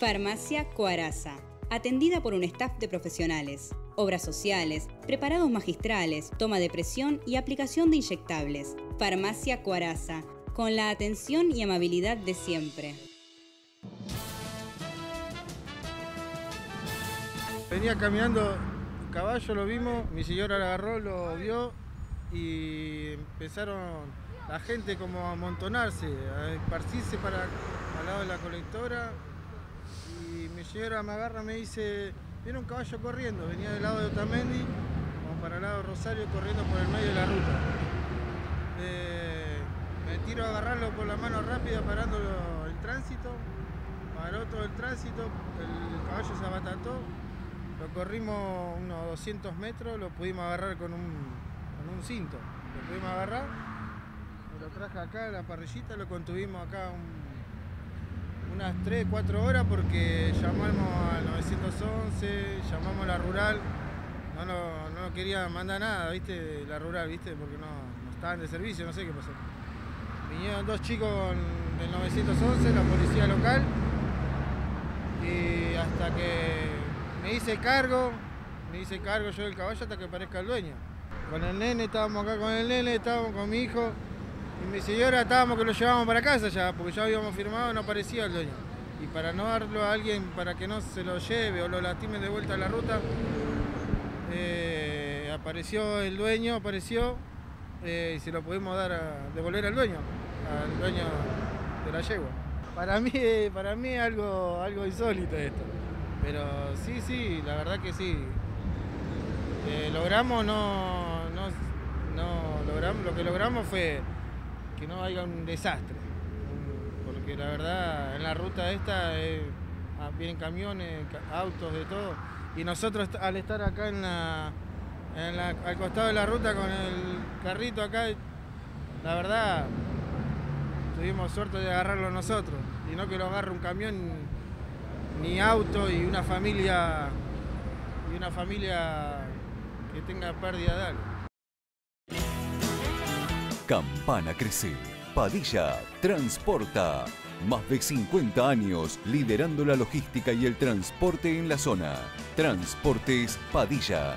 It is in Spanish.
Farmacia Coaraza. Atendida por un staff de profesionales. Obras sociales, preparados magistrales, toma de presión y aplicación de inyectables. Farmacia Coaraza. Con la atención y amabilidad de siempre. Venía caminando caballo, lo vimos, mi señora lo agarró, lo vio y empezaron la gente como a amontonarse, a esparcirse para al lado de la colectora y mi señora me agarra me dice, viene un caballo corriendo, venía del lado de Otamendi, como para el lado de Rosario corriendo por el medio de la ruta. Eh, me tiro a agarrarlo por la mano rápida parando el tránsito, paró todo el tránsito, el caballo se abatató, lo corrimos unos 200 metros, lo pudimos agarrar con un, con un cinto, lo pudimos agarrar, lo traje acá a la parrillita, lo contuvimos acá un- unas 3, 4 horas porque llamamos al 911, llamamos a la rural, no, no nos quería mandar nada, viste, la rural, viste, porque no, no estaban de servicio, no sé qué pasó. Vinieron dos chicos del 911, la policía local, y hasta que me hice cargo, me hice cargo yo del caballo hasta que aparezca el dueño. Con el nene, estábamos acá con el nene, estábamos con mi hijo y mi señora estábamos que lo llevábamos para casa ya, porque ya habíamos firmado, no aparecía el dueño. Y para no darlo a alguien para que no se lo lleve o lo lastime de vuelta a la ruta, eh, apareció el dueño, apareció eh, y se lo pudimos dar a, devolver al dueño, al dueño de la yegua. Para mí, para mí algo, algo insólito esto. Pero sí, sí, la verdad que sí. Eh, logramos no, no, no logramos, lo que logramos fue que no haya un desastre. Porque la verdad en la ruta esta eh, ah, vienen camiones, ca- autos, de todo. Y nosotros al estar acá en la- al costado de la ruta con el carrito acá, la verdad tuvimos suerte de agarrarlo nosotros. Y no que lo agarre un camión ni auto y una familia y una familia que tenga pérdida de algo. Campana Crece. Padilla transporta. Más de 50 años liderando la logística y el transporte en la zona. Transportes Padilla.